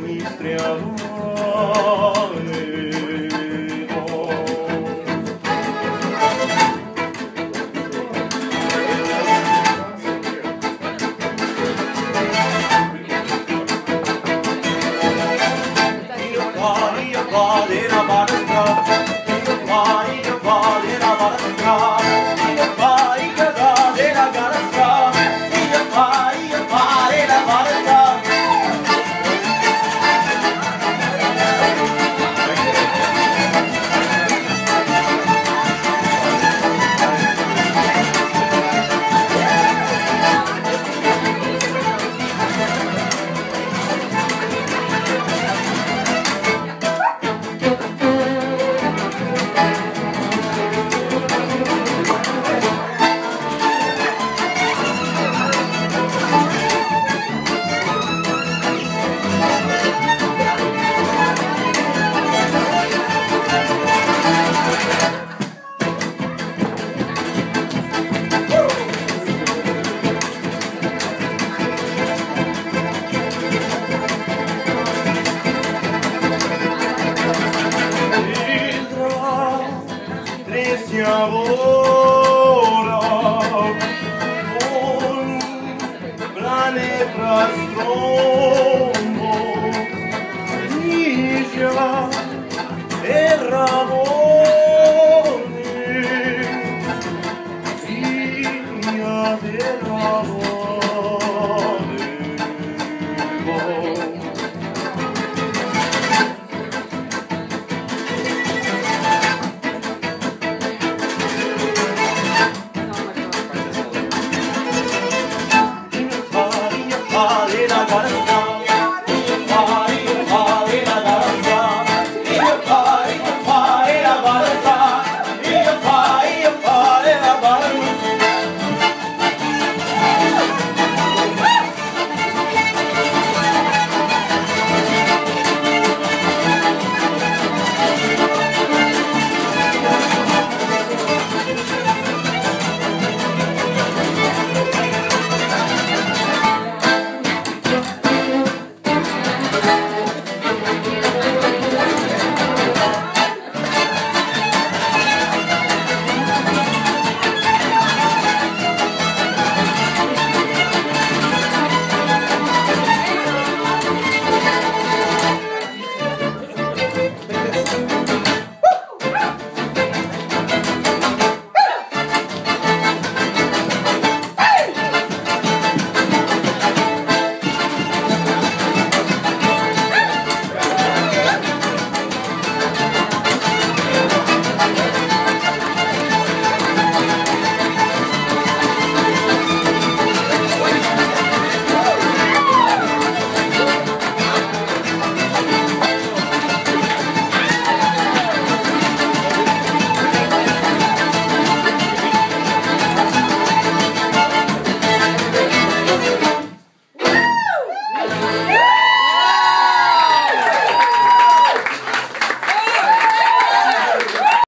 mi Io Ramos.